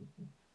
Mm-hmm.